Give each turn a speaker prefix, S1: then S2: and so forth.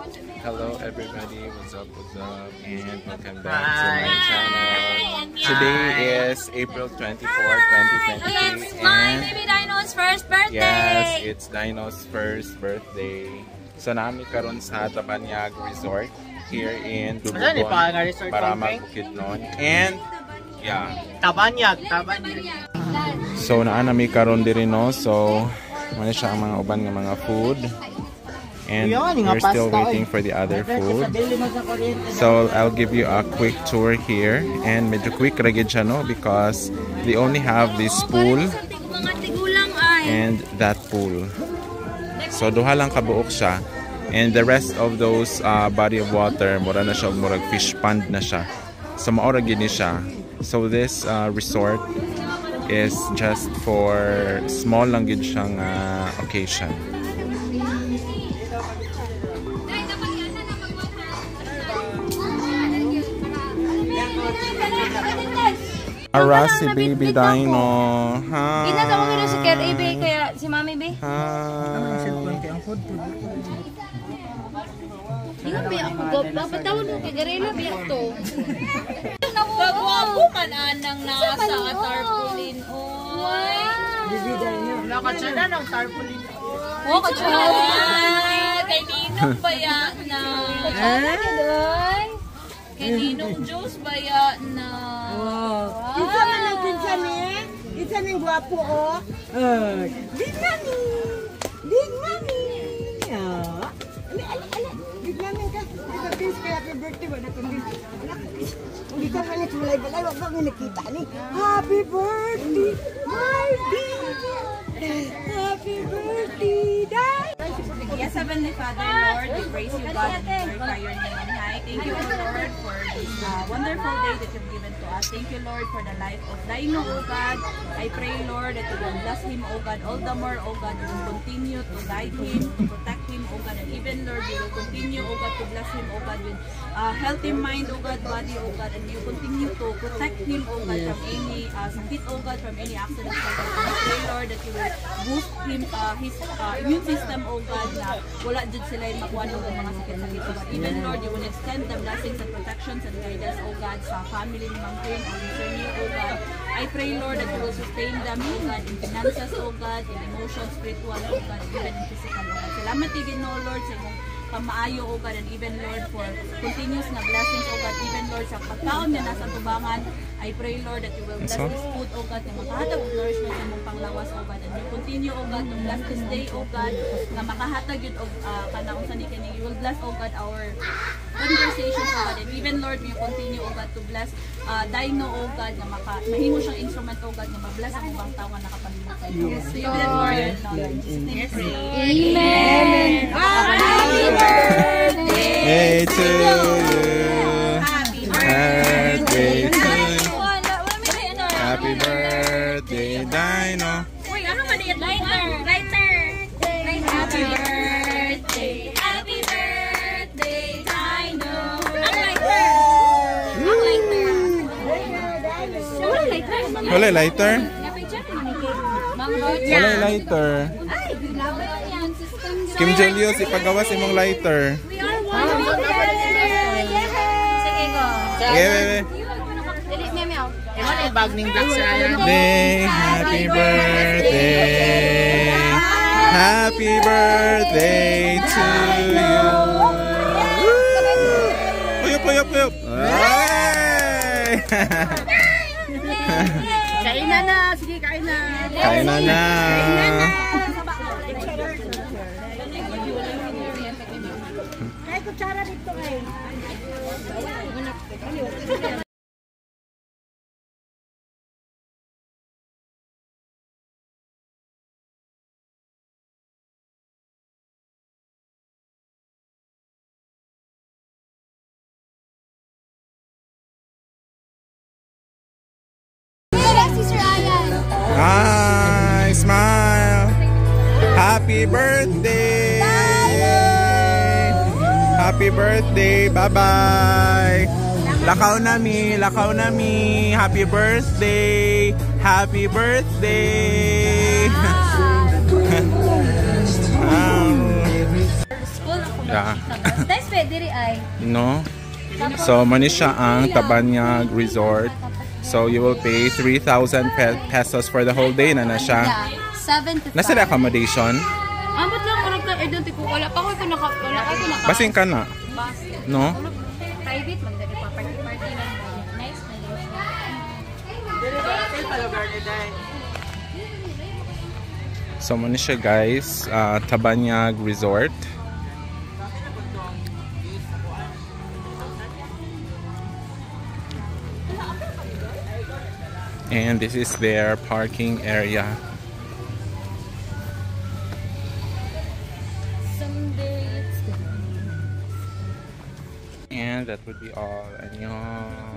S1: Hello everybody, what's up, what's up, and welcome back to my channel. Today is April 24, 2023,
S2: My
S1: and
S2: baby Dino's first birthday!
S1: yes, it's Dino's first birthday. So nami karon sa Tabanyag Resort here in Dubugon
S3: camping?
S1: Bukidnon. And yeah,
S3: Tabanyag, Tabanyag.
S1: so naa nami karon diri no. So ano siya ang mga uban nga mga food. And we're still waiting for the other food. So I'll give you a quick tour here and medyo quick ragid siya no because they only have this pool and that pool. So duha lang kabuok siya and the rest of those uh, body of water mura na siya murag fish pond na siya. So maora gini siya. So this uh, resort is just for small lang gid siyang uh, occasion. Ara si baby dino. Ha.
S2: Ginagawa ko si Ker Ibe kaya si Mami Be.
S1: Ha.
S2: Ingat ba ako go? Papatawon mo kay Garela biyak to.
S4: Kagwapo ka na nang nasa tarpaulin. Oh.
S3: Nakatsa na ng tarpaulin.
S2: Oh, katsura.
S4: Ah, kay Ninong baya na.
S2: Guys.
S4: Kay Ninong Diyos baya na.
S5: Isa man ang pinsan ni. Isa ning gwapo oh. Uh, big mami. Big mami. Ah. Ali ali ali. Big mami ka. Ito kiss kaya happy birthday ba na kundi. Hindi ka man ni tulay balay wag kami nakita ni. Happy birthday my baby. Happy birthday dai.
S4: Yes, Heavenly Father, Lord, we praise you, God, and glorify your name on high. Thank you, Lord, for this uh, wonderful day that you've given to us. Thank you, Lord, for the life of Dino, O God. I pray, Lord, that you will bless him, O God, all the more, O God, you will continue to guide him, to protect him, O God, and even, Lord, you will continue, O God, to bless him, O God, with uh, healthy mind, O God, body, O God, and you continue to protect him, O God, from any uh, sakit, O God, from any accidents, O God. I pray, Lord, that you will boost him, uh, his uh, immune system, O God, na wala dyan sila yung makuha ng mga sakit-sakit, O God. Even, Lord, you will extend the blessings and protections and guidance, O God, sa family ni Ma'am Queen, o Mr. O God. I pray, Lord, that you will sustain them, O God, in finances, O God, in emotions, spiritual, O God, even in physical, O God. Salamat, Tigin, O Lord, sa imong pamaayo, O God, and even, Lord, for continuous na blessings, O God, even, Lord, sa pagkaon niya nasa tubangan, I pray, Lord, that you will bless this food, O God, na makahatag of nourishment sa imong panglawas, O God, and you continue, O God, to bless this day, O God, na makahatag yun, O uh, kanaong sa kini, you will bless, O God, our conversations, O God, and even, Lord, you continue, O God, to bless uh, Dino, O God, na maka, mahimo siyang instrument, O God, na ma-bless ang ibang tao nga nakapalimot iyo. Yes, you will
S2: birthday.
S1: To you.
S4: Happy
S1: Birthday to you.
S2: Na.
S1: Happy birthday, Dino.
S4: Uy, ano yan?
S2: Lighter. Lighter. Happy birthday. Happy birthday, Dino. Ang lighter. Ang lighter. Wala lighter.
S1: Wala lighter? Wala lighter. Kim Julius, ipagawa si mong lighter.
S2: We are one. Sige meow meow.
S3: Ano yung bag ning black sa?
S1: Birthday, happy birthday. Happy birthday to you. Uyup, uyup. Ay!
S5: Kain na na. Sige, kain na.
S1: Kain na na.
S5: Kaya kutsara dito kay.
S2: Si Sir Ayan.
S1: Hi, smile. Happy birthday. Happy birthday. Bye-bye. Lakaw nami, lakaw nami. Happy birthday. Happy birthday. Wow. Yeah.
S2: That's pwede rin ay.
S1: No? So, mani siya ang Tabanyag Resort. So, you will pay 3,000 pe- pesos for the whole day na na siya.
S2: Yeah. 7 to 5.
S1: Nasa na accommodation?
S4: Amot lang, parang ka, identity ko. Wala pa ko ito naka, wala ka ito naka.
S1: Basing ka na. No?
S2: Private, magdali pa. Party-party lang. Nice na yun.
S1: So, mani siya guys. Uh, Tabanyag Resort. And this is their parking area.
S2: Someday it's gonna
S1: And that would be all. Annyeong.